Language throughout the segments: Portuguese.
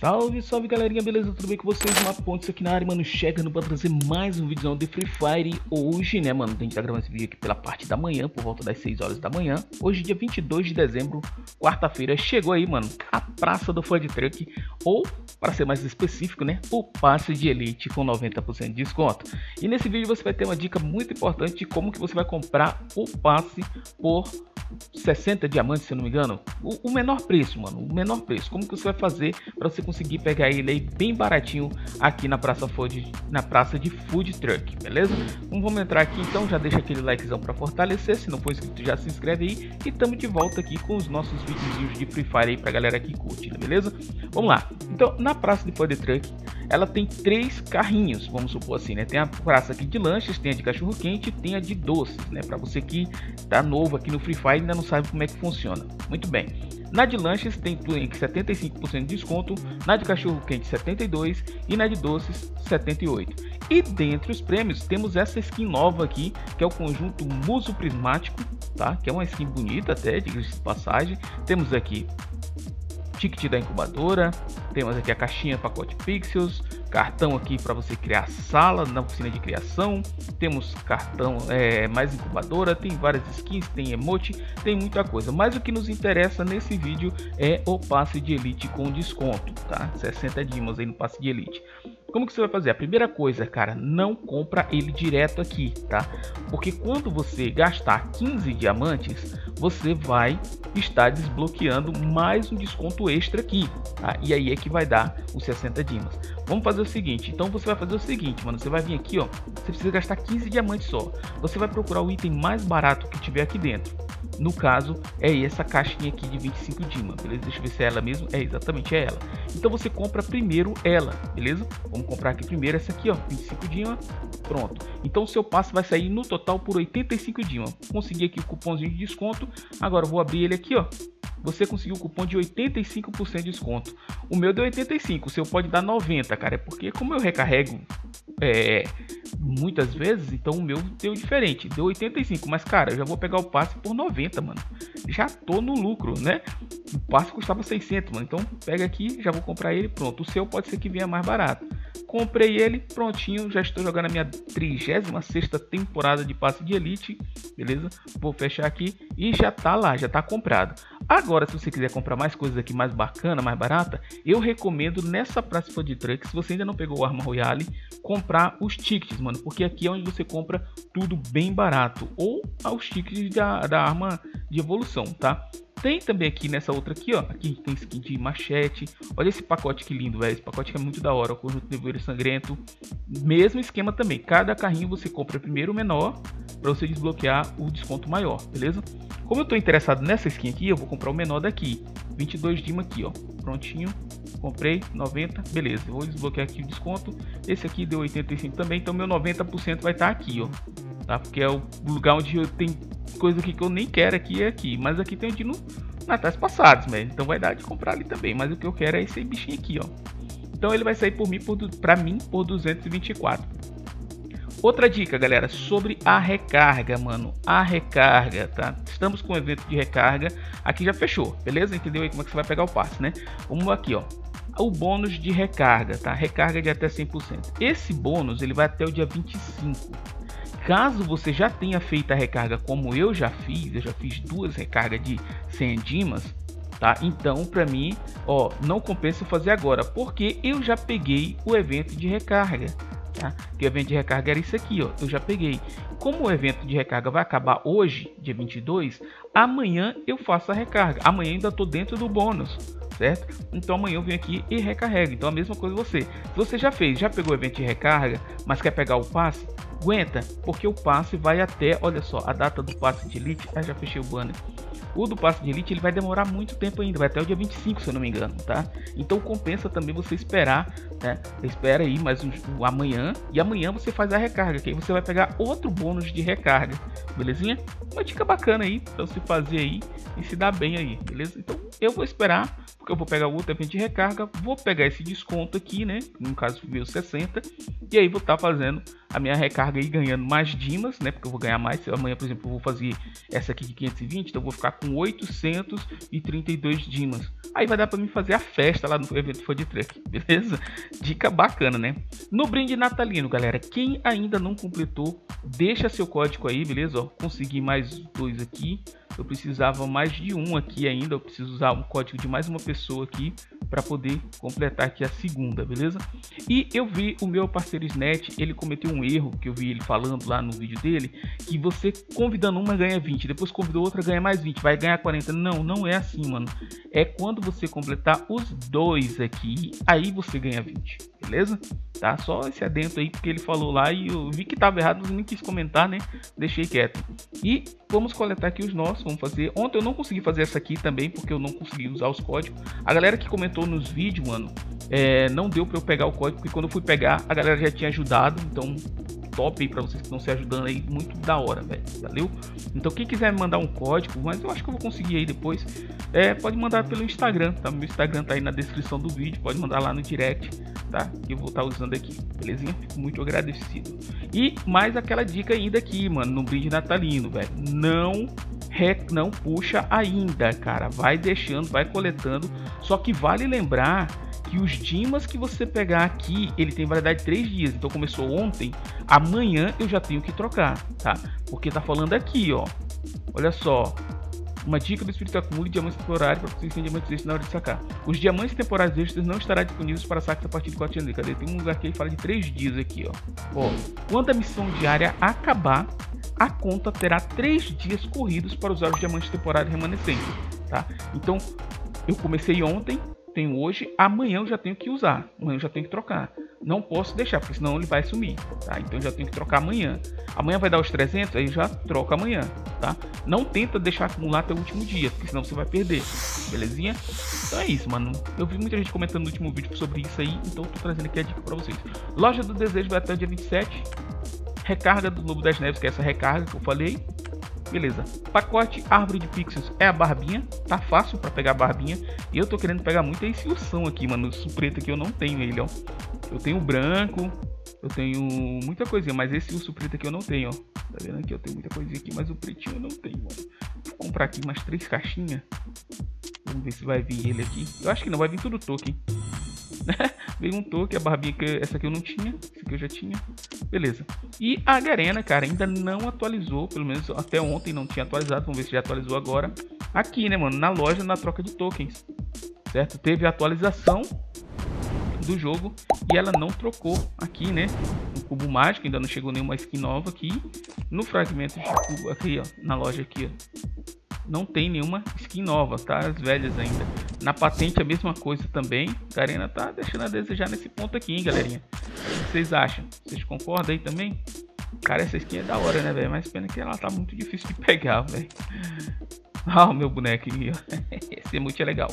Salve, salve galerinha, beleza? Tudo bem com vocês? Uma ponte aqui na área, mano, chegando para trazer mais um vídeo de Free Fire Hoje, né, mano, a gente tá gravando esse vídeo aqui pela parte da manhã, por volta das 6 horas da manhã Hoje, dia 22 de dezembro, quarta-feira, chegou aí, mano, a Praça do Ford Truck Ou, para ser mais específico, né, o passe de Elite com 90% de desconto E nesse vídeo você vai ter uma dica muito importante de como que você vai comprar o passe por 60 diamantes, se não me engano o, o menor preço, mano, o menor preço Como que você vai fazer para você conseguir pegar ele aí bem baratinho aqui na praça Food, na praça de Food Truck, beleza? Então vamos entrar aqui então, já deixa aquele likezão para fortalecer, se não for inscrito já se inscreve aí e estamos de volta aqui com os nossos vídeos de Free Fire aí pra galera que curte, beleza? Vamos lá. Então, na praça de Food Truck, ela tem três carrinhos, vamos supor assim, né? Tem a praça aqui de lanches, tem a de cachorro quente, tem a de doces, né? Para você que tá novo aqui no Free Fire ainda não sabe como é que funciona. Muito bem. Na de lanches tem Twink 75% de desconto, na de cachorro quente 72 e na de doces 78. E dentre os prêmios temos essa skin nova aqui, que é o conjunto Muso Prismático, tá? Que é uma skin bonita até, de passagem. Temos aqui ticket da incubadora, temos aqui a caixinha pacote Pixels, cartão aqui para você criar sala na oficina de criação, temos cartão é, mais incubadora, tem várias skins, tem emote, tem muita coisa, mas o que nos interessa nesse vídeo é o passe de elite com desconto, tá? 60 dimas aí no passe de elite. Como que você vai fazer? A primeira coisa, cara, não compra ele direto aqui, tá? Porque quando você gastar 15 diamantes, você vai estar desbloqueando mais um desconto extra aqui, tá? E aí é que vai dar os 60 dimas. Vamos fazer o seguinte, então você vai fazer o seguinte, mano, você vai vir aqui, ó, você precisa gastar 15 diamantes só. Você vai procurar o item mais barato que tiver aqui dentro. No caso, é essa caixinha aqui de 25 Dima, beleza? Deixa eu ver se é ela mesmo. É, exatamente, é ela. Então você compra primeiro ela, beleza? Vamos comprar aqui primeiro essa aqui, ó, 25 Dima. Pronto. Então o seu passe vai sair no total por 85 Dima. Consegui aqui o cupomzinho de desconto. Agora vou abrir ele aqui, ó você conseguiu o cupom de 85% de desconto. O meu deu 85, o seu pode dar 90, cara. É porque como eu recarrego é, muitas vezes, então o meu deu diferente. Deu 85, mas cara, eu já vou pegar o passe por 90, mano. Já tô no lucro, né? O passe custava 600, mano. Então pega aqui, já vou comprar ele, pronto. O seu pode ser que venha mais barato. Comprei ele, prontinho, já estou jogando a minha 36 temporada de passe de elite, beleza? Vou fechar aqui e já tá lá, já tá comprado. Agora, se você quiser comprar mais coisas aqui mais bacana, mais barata, eu recomendo nessa praça de truck, se você ainda não pegou o Arma Royale, comprar os tickets, mano, porque aqui é onde você compra tudo bem barato, ou os tickets da, da arma de evolução, tá? Tem também aqui nessa outra aqui, ó. Aqui tem skin de machete. Olha esse pacote que lindo, velho. Esse pacote é muito da hora. O conjunto de nevoeiro sangrento. Mesmo esquema também. Cada carrinho você compra primeiro o menor para você desbloquear o desconto maior, beleza? Como eu estou interessado nessa skin aqui, eu vou comprar o menor daqui. 22 Dima aqui, ó. Prontinho. Comprei, 90, beleza. vou desbloquear aqui o desconto. Esse aqui deu 85 também, então meu 90% vai estar tá aqui, ó. Tá? Porque é o lugar onde eu tenho coisa que eu nem quero aqui é aqui. Mas aqui tem o Dino natais passados, né? Então vai dar de comprar ali também. Mas o que eu quero é esse bichinho aqui, ó. Então ele vai sair por mim, por, pra mim, por 224. Outra dica, galera, sobre a recarga, mano. A recarga, tá? Estamos com o evento de recarga. Aqui já fechou, beleza? Entendeu aí como é que você vai pegar o passe, né? Vamos aqui, ó. O bônus de recarga, tá? Recarga de até 100%. Esse bônus, ele vai até o dia 25. Caso você já tenha feito a recarga como eu já fiz, eu já fiz duas recargas de 100 dimas, tá? Então, para mim, ó, não compensa fazer agora, porque eu já peguei o evento de recarga tá? Que o evento de recarga era isso aqui, ó. Eu já peguei. Como o evento de recarga vai acabar hoje, dia 22, amanhã eu faço a recarga. Amanhã ainda tô dentro do bônus, certo? Então amanhã eu venho aqui e recarrego. Então a mesma coisa você. Se você já fez, já pegou o evento de recarga, mas quer pegar o passe, aguenta, porque o passe vai até, olha só, a data do passe de elite, ah, já fechei o banner. O do passe de elite ele vai demorar muito tempo ainda, vai até o dia 25, se eu não me engano, tá? Então compensa também você esperar, né? Espera aí mais um, um, amanhã e amanhã você faz a recarga, que aí você vai pegar outro bônus de recarga, belezinha? Uma dica bacana aí para você fazer aí e se dar bem aí, beleza? Então eu vou esperar, porque eu vou pegar outro evento de recarga, vou pegar esse desconto aqui, né? No caso veio 60, e aí vou estar tá fazendo a minha recarga aí ganhando mais dimas, né? Porque eu vou ganhar mais. Amanhã, por exemplo, eu vou fazer essa aqui de 520, então eu vou ficar com 832 dimas. Aí vai dar para mim fazer a festa lá no evento Food Truck, beleza? Dica bacana, né? No brinde natalino, galera, quem ainda não completou, deixa seu código aí, beleza? Ó, consegui mais dois aqui. Eu precisava mais de um aqui ainda, eu preciso usar um código de mais uma pessoa aqui para poder completar aqui a segunda, beleza? E eu vi o meu parceiro Snet, ele cometeu um erro que eu vi ele falando lá no vídeo dele, que você convidando uma ganha 20, depois convidou outra ganha mais 20, vai ganhar 40. Não, não é assim, mano. É quando você completar os dois aqui, aí você ganha 20, beleza? Tá? Só esse adentro aí, porque ele falou lá e eu vi que tava errado, mas nem quis comentar, né? Deixei quieto. E vamos coletar aqui os nossos, vamos fazer. Ontem eu não consegui fazer essa aqui também, porque eu não consegui usar os códigos. A galera que comentou nos vídeos, mano, é, não deu para eu pegar o código, porque quando eu fui pegar, a galera já tinha ajudado, então top aí pra vocês que estão se ajudando aí, muito da hora, velho, valeu? Então quem quiser me mandar um código, mas eu acho que eu vou conseguir aí depois, é, pode mandar pelo Instagram, tá? Meu Instagram tá aí na descrição do vídeo, pode mandar lá no direct, tá? Que eu vou estar tá usando aqui, belezinha? Fico muito agradecido. E mais aquela dica ainda aqui, mano, no brinde natalino, velho, não não puxa ainda, cara. Vai deixando, vai coletando. Só que vale lembrar que os dimas que você pegar aqui, ele tem validade de 3 dias. Então começou ontem, amanhã eu já tenho que trocar, tá? Porque tá falando aqui, ó. Olha só. Uma dica do Espírito acumule diamantes temporários para conseguir diamantes extras na hora de sacar. Os diamantes temporários extras não estarão disponíveis para saques a partir de 4 dias. Cadê? Tem um lugar que fala de 3 dias aqui, ó. Ó, quando a missão diária acabar, a conta terá 3 dias corridos para usar os diamantes temporários remanescentes, tá? Então, eu comecei ontem, tenho hoje, amanhã eu já tenho que usar, amanhã eu já tenho que trocar. Não posso deixar, porque senão ele vai sumir, tá? Então eu já tenho que trocar amanhã. Amanhã vai dar os 300, aí já troca amanhã, tá? Não tenta deixar acumular até o último dia, porque senão você vai perder, belezinha? Então é isso, mano. Eu vi muita gente comentando no último vídeo sobre isso aí, então eu tô trazendo aqui a dica pra vocês. Loja do Desejo vai até o dia 27, Recarga do Lobo das Neves, que é essa recarga que eu falei. Beleza. Pacote Árvore de Pixels é a barbinha. Tá fácil para pegar a barbinha. E eu tô querendo pegar muito esse ursão aqui, mano. O preto aqui eu não tenho ele, ó. Eu tenho o branco. Eu tenho muita coisinha, mas esse urso preto aqui eu não tenho, ó. Tá vendo aqui? Eu tenho muita coisinha aqui, mas o pretinho eu não tenho, mano. Vou comprar aqui umas três caixinhas. Vamos ver se vai vir ele aqui. Eu acho que não, vai vir tudo token. Veio um toque, a barbinha que essa aqui eu não tinha, essa aqui eu já tinha. Beleza. E a Garena, cara, ainda não atualizou, pelo menos até ontem não tinha atualizado, vamos ver se já atualizou agora. Aqui, né, mano, na loja, na troca de tokens. Certo? Teve atualização do jogo e ela não trocou aqui, né? No cubo mágico, ainda não chegou nenhuma skin nova aqui. No fragmento de cubo, aqui, ó, na loja aqui, ó não tem nenhuma skin nova, tá? As velhas ainda. Na patente a mesma coisa também. Garena tá deixando a desejar nesse ponto aqui, hein, galerinha. O que vocês acham? Vocês concordam aí também? Cara, essa skin é da hora, né, velho? Mas pena que ela tá muito difícil de pegar, velho. Ah, o meu boneco aqui, ó. Esse é muito legal.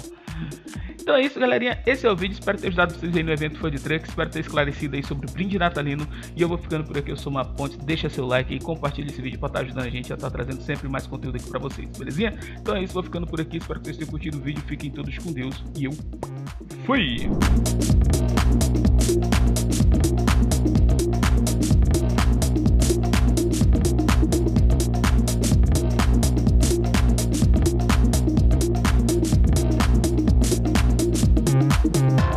Então é isso, galerinha. Esse é o vídeo. Espero ter ajudado vocês aí no evento Foi de Truck. Espero ter esclarecido aí sobre o brinde natalino. E eu vou ficando por aqui. Eu sou uma ponte. Deixa seu like e compartilha esse vídeo para estar tá ajudando a gente a estar tá trazendo sempre mais conteúdo aqui para vocês, belezinha? Então é isso. Vou ficando por aqui. Espero que vocês tenham curtido o vídeo. Fiquem todos com Deus. E eu fui!